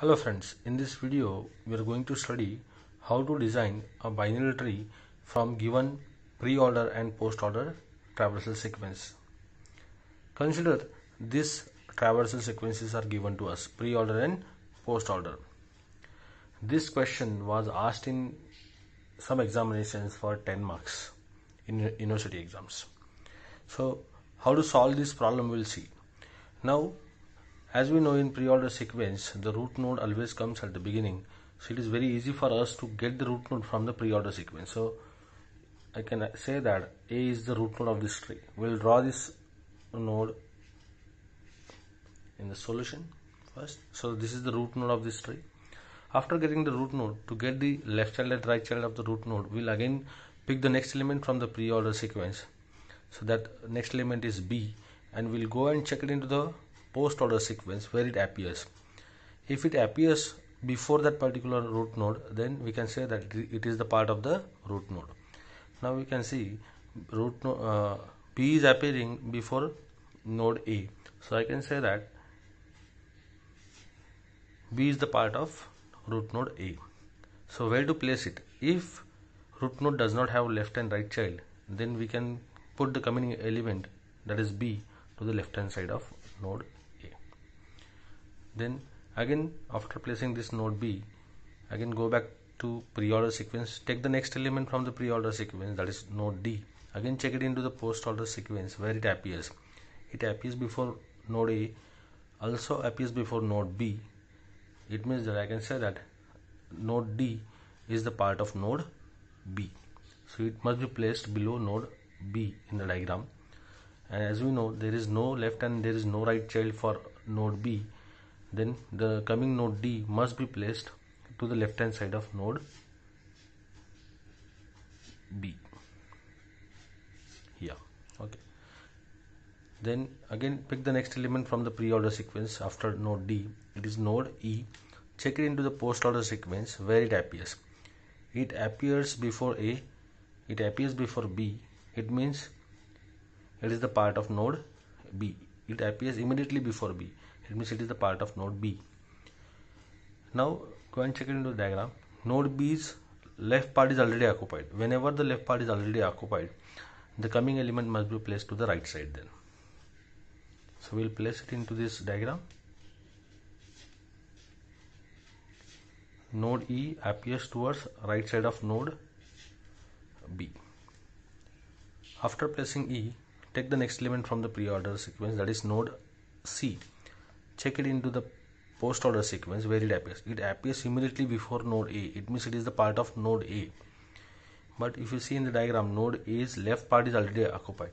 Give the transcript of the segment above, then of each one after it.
Hello friends, in this video we are going to study how to design a binary tree from given pre-order and post-order traversal sequence. Consider this traversal sequences are given to us pre-order and post-order. This question was asked in some examinations for 10 marks in university exams. So how to solve this problem we'll see. Now as we know in pre-order sequence the root node always comes at the beginning so it is very easy for us to get the root node from the pre-order sequence. So I can say that A is the root node of this tree. We'll draw this node in the solution first. So this is the root node of this tree. After getting the root node to get the left child and right child of the root node we'll again pick the next element from the pre-order sequence. So that next element is B and we'll go and check it into the post order sequence where it appears. If it appears before that particular root node then we can say that it is the part of the root node. Now we can see root node uh, b is appearing before node a. So i can say that b is the part of root node a. So where to place it? If root node does not have left and right child then we can put the coming element that is b to the left hand side of node then again after placing this node B again go back to pre-order sequence. Take the next element from the pre-order sequence that is node D. Again check it into the post-order sequence where it appears. It appears before node A also appears before node B. It means that I can say that node D is the part of node B. So it must be placed below node B in the diagram. And as we know there is no left and there is no right child for node B then the coming node D must be placed to the left hand side of node B. Here. Okay. Then again pick the next element from the pre-order sequence after node D. It is node E. Check it into the post-order sequence where it appears. It appears before A. It appears before B. It means it is the part of node B. It appears immediately before B it means it is the part of node B. Now go and check it into the diagram. Node B's left part is already occupied. Whenever the left part is already occupied the coming element must be placed to the right side then. So we'll place it into this diagram. Node E appears towards right side of node B. After placing E take the next element from the pre-order sequence that is node C check it into the post order sequence where it appears. It appears immediately before node a. It means it is the part of node a. But if you see in the diagram node a's left part is already occupied.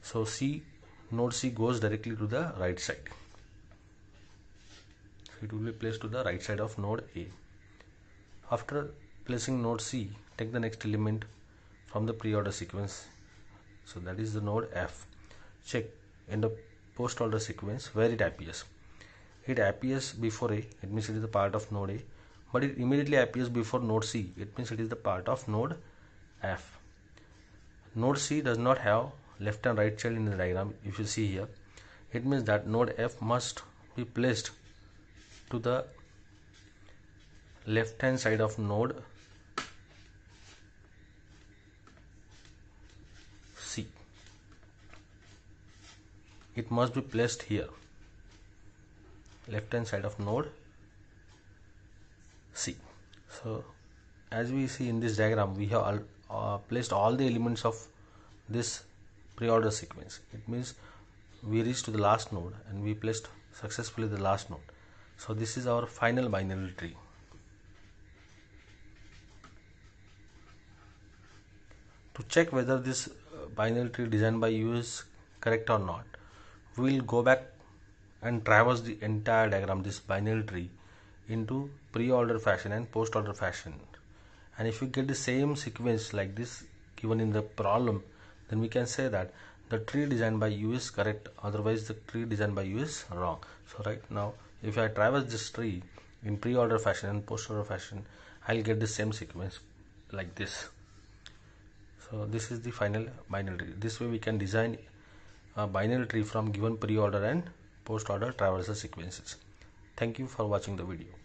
So c node c goes directly to the right side. It will be placed to the right side of node a. After placing node c take the next element from the pre-order sequence. So that is the node f. Check in the post order sequence where it appears it appears before A it means it is the part of node A but it immediately appears before node C it means it is the part of node F. Node C does not have left and right child in the diagram if you see here. It means that node F must be placed to the left hand side of node C. It must be placed here left hand side of node C. So as we see in this diagram we have all, uh, placed all the elements of this pre-order sequence. It means we reached to the last node and we placed successfully the last node. So this is our final binary tree. To check whether this uh, binary tree designed by you is correct or not, we will go back and traverse the entire diagram this binary tree into pre-order fashion and post-order fashion. And if you get the same sequence like this given in the problem then we can say that the tree designed by you is correct otherwise the tree designed by you is wrong. So right now if I traverse this tree in pre-order fashion and post-order fashion I'll get the same sequence like this. So this is the final binary tree. This way we can design a binary tree from given pre-order and post order traversal sequences. Thank you for watching the video.